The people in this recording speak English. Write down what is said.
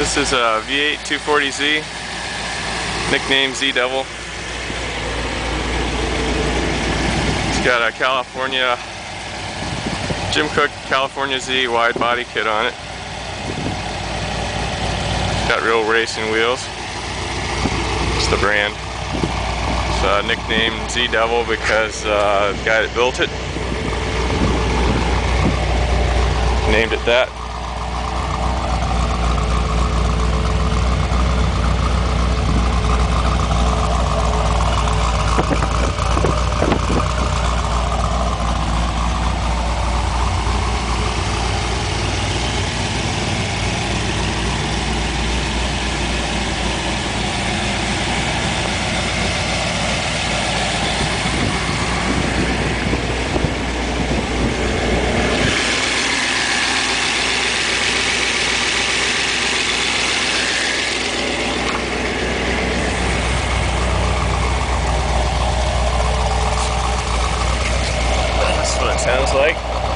This is a V8 240Z, nicknamed Z Devil. It's got a California, Jim Cook California Z wide body kit on it. It's got real racing wheels. It's the brand. It's uh, nicknamed Z Devil because uh, the guy that built it named it that. feels like.